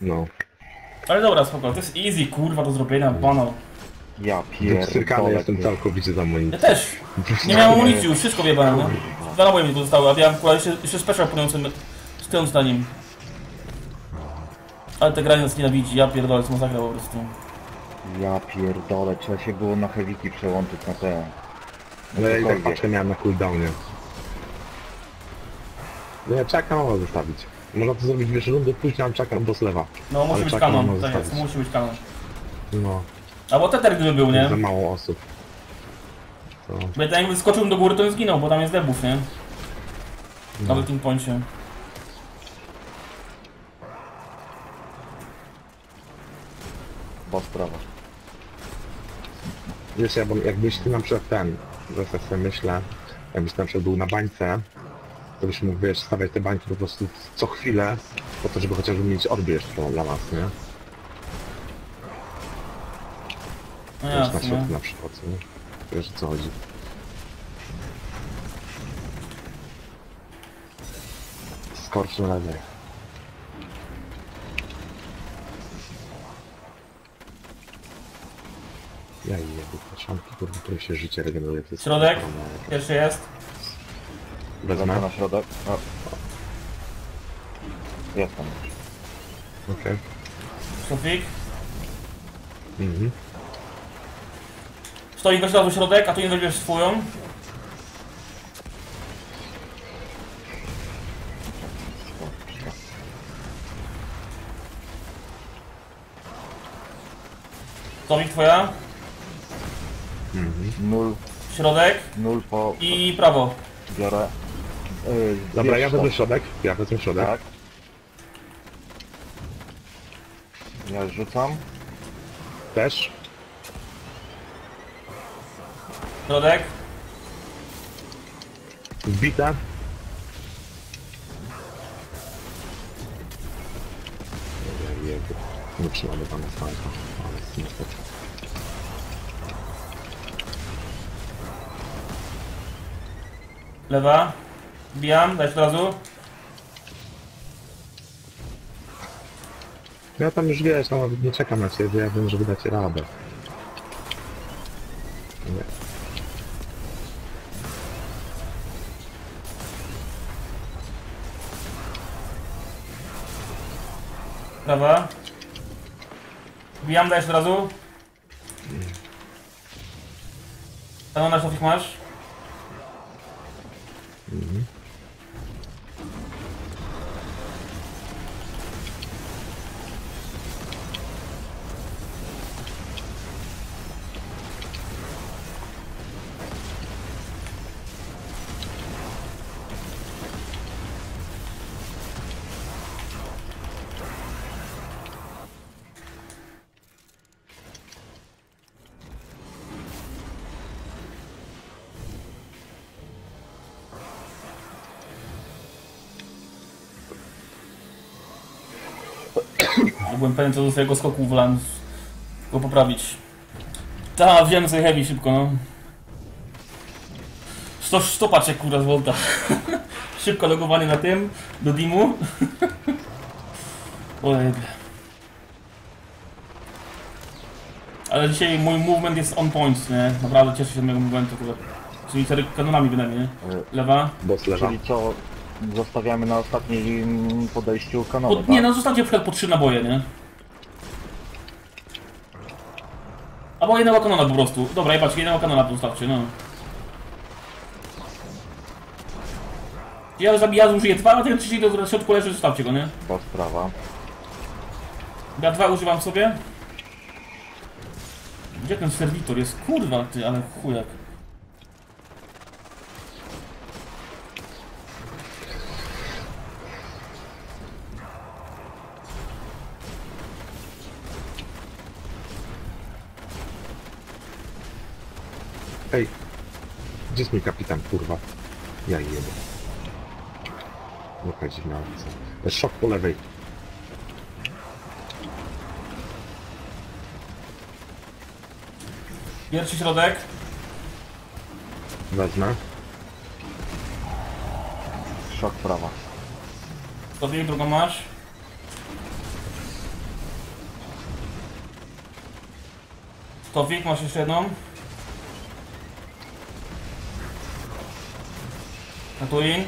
No. Ale dobra, spoko, to jest easy, kurwa, do zrobienia, banał. Ja Wstrzykany pierdolę. jestem ty. całkowicie za moim. Ja też. Nie miałem amunicji już, wszystko wjebałem, no. Dwa naboje mi pozostały, a ja kurwa jeszcze, jeszcze special płynący stojąc na nim. Ale te granie nas nienawidzi, ja pierdolę, co masakra po prostu. Ja pierdolę, trzeba się było na heaviki przełączyć na te... No ja i tak cokolwiek. patrzę miałem na cooldownie. No ja czekam, mam zostawić. Można to zrobić wiesz rundę później, mam czekam do slewa. No musi Ale być kanon, mam tak jest, zostawić. musi być kanon. No, Albo teter gdyby był, nie? za mało osób. To, Bo ja jakby skoczył do góry, to bym zginął, bo tam jest debuff, nie? Na no. tym poincie. Bo sprawa. Wiesz, ja, bo jakbyś ty na przykład ten, zresztą sobie myślę, jakbyś na przykład był na bańce, to byś mógł, wiesz, stawiać te bańki po prostu co chwilę, po to, żeby chociażby mieć orby jeszcze dla nas, nie? No Wiesz, na środku na przykład, nie? Wiesz o co chodzi. Skorczy lewej. Ja i szamki, kurwa, które się życie regeneruje. Środek? Pierwszy jest. Wezmę na środek. O. Jestem już. Okej. Sofik. Mhm. Stoi weź razu środek, a tu nie weźmiesz swoją. Sofik twoja. Nul, Środek nul po... i prawo. biorę. Yy, Dobra, ja wezmę środek. Ja wezmę środek. Tak. Ja rzucam. Też. Środek. Wbite. Ja jeby. Nie pana snajpa. Ale niestety. Lewa. Wbijam, dać od razu. Ja tam już wiesz, no nie czekam na ciebie, ja wiem, że wydacie radę. Nie. Prawa. Wbijam, dajesz od razu. Kanona Sofik masz. Nie byłem pewien co do swojego skoku w land. Go poprawić. Ta, wiem sobie heavy szybko, no. Sto, stopacie kurwa z Volta. szybko logowanie na tym, do Dimu. Ojej. Ale dzisiaj mój movement jest on point, nie? Naprawdę cieszę się z mojego movementu, kurwa. Czyli cztery kanonami bynajmniej, nie? Yy, Lewa. Boss lewa. czyli co? Zostawiamy na ostatnim podejściu kanału, Po, tak? nie, no zostawcie na przykład po trzy naboje, nie? Albo jednego kanona po prostu. Dobra, jebać, jednego kanona zostawcie, no. Ja zabijam, użyję dwa, a ten trzeci do środku leży, zostawcie go, nie? Bo sprawa. Ja dwa używam sobie. Gdzie ten serwitor jest? Kurwa ty, ale chujak. Ej, gdzie jest mój kapitan, kurwa? Ja jedę. No chodzi na ulicę. Szok po lewej. Pierwszy środek. Wezmę. Szok prawa. Stodnik, drugą masz. Stowik, masz jeszcze jedną? Tatooine.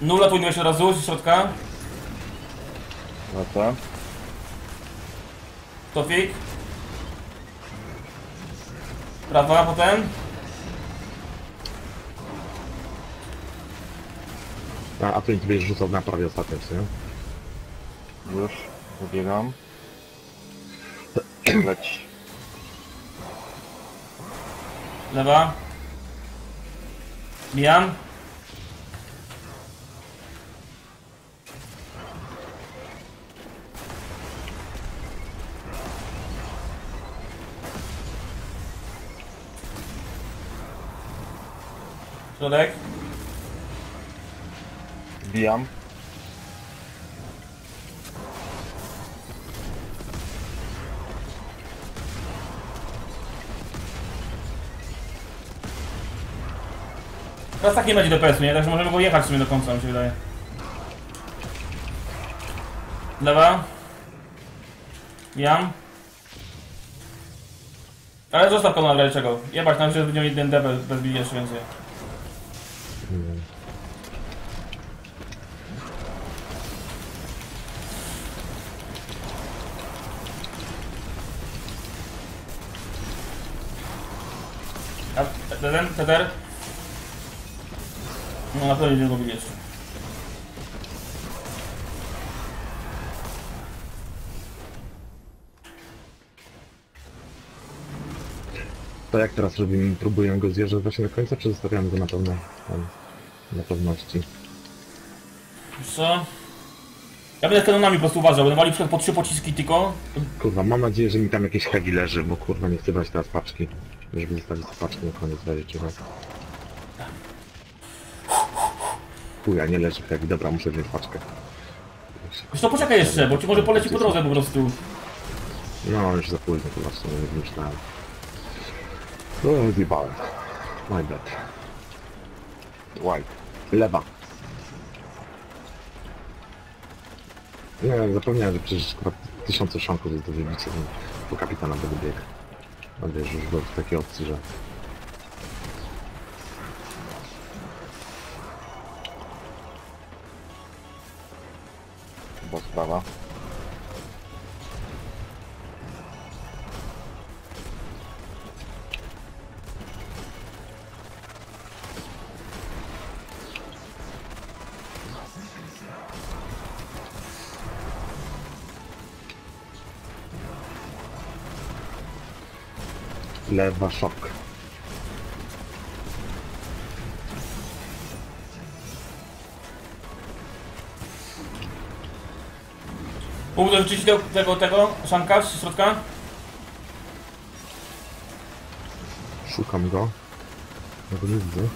Nula tu weź od razu z środka. Lecę. Tofik. Prawa potem. A, a tu nie będziesz rzucał na prawie nie? Już. Wybiegam. Leć. Lewa. Bijam. Środek. Wbijam. Teraz tak nie będzie DPS-u, nie? Także możemy go jechać w sumie do końca, mi się wydaje. Lewa. Jam. Ale zostaw go na razie czego. Jebać nam, że będziemy jeden DP bez bili jeszcze więcej. A ten, Teter? No na pewno będziemy go bili jeszcze. To jak teraz robimy? Próbujemy go zjeżdżać właśnie do końca, czy zostawiamy go na pewno tam, na pewności? Wiesz co? Ja będę kanonami po prostu uważał, będę walił po trzy pociski tylko. Kurwa, mam nadzieję, że mi tam jakieś heavy leży, bo kurwa nie chcę brać teraz paczki. Żeby zostawić paczki na koniec, będzie trzeba. Chuja, nie leży heavy, dobra, muszę wziąć paczkę. Wiesz co, poczekaj jeszcze, bo ci może poleci po drodze po prostu. No, już za późno chyba w sumie nie myślałem. No, zjebałem. My bad. White. Lewa. Nie, zapomniałem, że przecież tysiące szanków jest do wybicia, po kapitana będę biegł. Już byłem w takiej opcji, że... Bo sprawa. Lewa szok. Mógłby dorzucić tego, tego, tego, szanka z środka? Szukam go. Ja go nie widzę.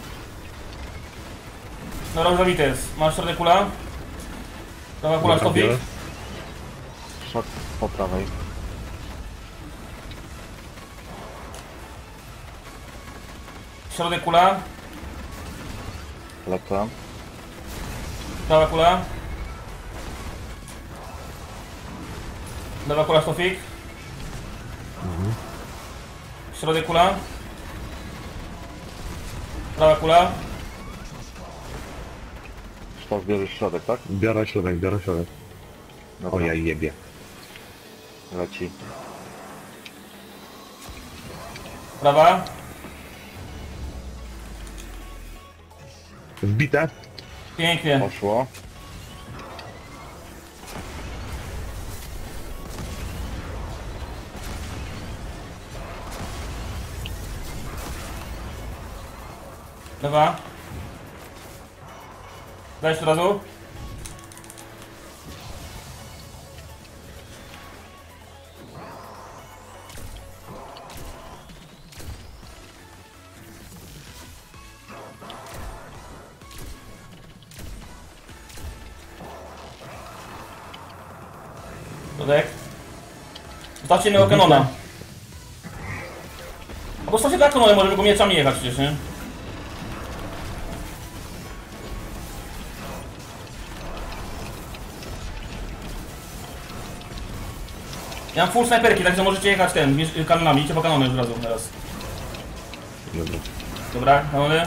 Zabity jest. Masz środek kula? Prawa kula, Dobra, stopik. biorę. Szok po prawej. Środek kula, Lecę. prawa kula. Lewa kula, stopik. Środek kula. Prawa kula. Sztok bierzesz środek, tak? Biorę środek, biorę środek. Dobra. O ja jebie. Leci. Prawa. Wbite. Pięknie. Poszło. Lewa. Dajesz od razu. Dodek. Zostawcie innego kanona. A postawcie dla kanona, możemy go mieczami jechać przecież, nie? Ja mam full snajperki, także możecie jechać ten, kanonami, idźcie po kanony od razu teraz. Dobra. Dobra, kanony.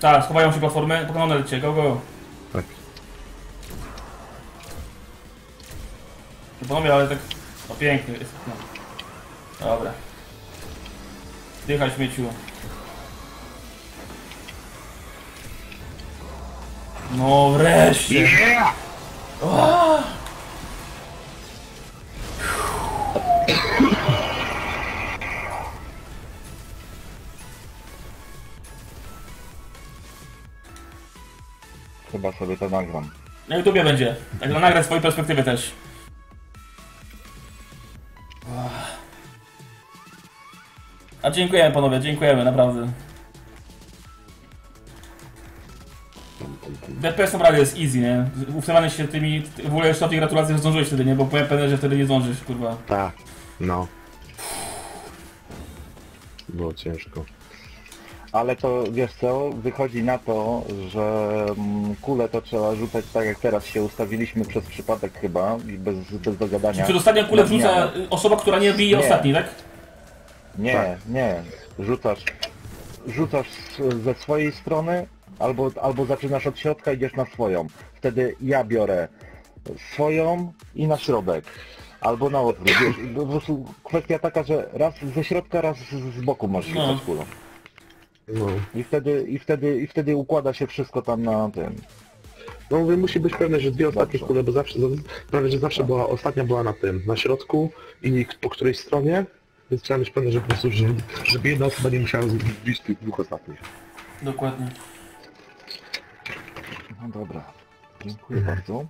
Tak, schowają się platformy, po kanony lećcie, go, go. Tak. No Panowie, ale tak... No piękny jest. No. Dobra. Dychaj śmieciu. No wreszcie! O! Chyba sobie to nagram. Na YouTubie będzie. Tak na nagrać swojej perspektywy też. A dziękujemy panowie, dziękujemy, naprawdę. DPS naprawdę jest easy, nie? Uwstawianie się tymi... W ogóle jeszcze tej gratulacje, że zdążyłeś wtedy, nie? Bo powiem pewnie, że wtedy nie zdążysz, kurwa. Tak. No. Było ciężko. Ale to wiesz co, wychodzi na to, że mm, kule to trzeba rzucać tak jak teraz się ustawiliśmy przez przypadek chyba i bez, bez dogadania. Przed ostatnią kulę Na wrzuca zmianę. osoba, która nie bije Nie. ostatniej, tak? Nie, Tak. nie. Rzucasz, rzucasz z- ze swojej strony albo, albo zaczynasz od środka idziesz na swoją. Wtedy ja biorę swoją i na środek. Albo na odwrót. Wiesz, po prostu kwestia taka, że raz ze środka, raz z, z boku możesz No. rzucać kulą. No. I wtedy, i wtedy, i wtedy układa się wszystko tam na tym. No mówię, musi być pewne, że dwie ostatnie kule, bo zawsze, prawie że zawsze była, ostatnia była na tym, na środku i nikt po której stronie, więc trzeba mieć pewne, że po prostu, żeby, żeby jedna osoba nie musiała zbić tych dwóch ostatnich. Dokładnie. No dobra. Dziękuję bardzo.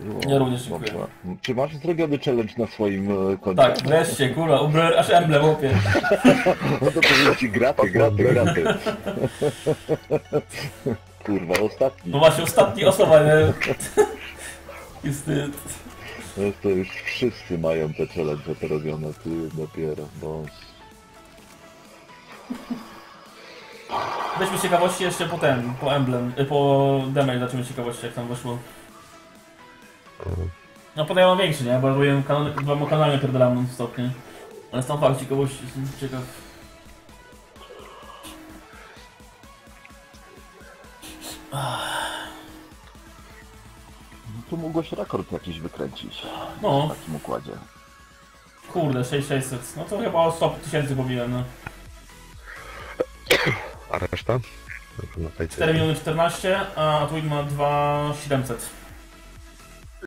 Było Ja również dziękuję. dobrze. Czy masz zrobiony challenge na swoim e, koncie? Tak, wreszcie, kurwa, aż emblem, opie. No to powiem ci graty, graty, graty. Kurwa, ostatni. No właśnie, ostatni osoba, nie? Jest... y, No to już wszyscy mają te challenge robione, ty dopiero, bo... Weźmy ciekawości jeszcze po ten, po emblem, y, po damage zobaczymy ciekawości jak tam wyszło. No podaję mam większy, nie? Bo ja robiłem kanony, dwoma kanałami pierdolam non stop, nie? Ale sam fakt ciekawości, jestem ciekaw. No tu mogłeś rekord jakiś wykręcić No, w takim układzie. kurde, 6600. No to chyba o 100 tysięcy pobiłem, no. A reszta? Na tej 4 miliony 14, a Twin ma 2700.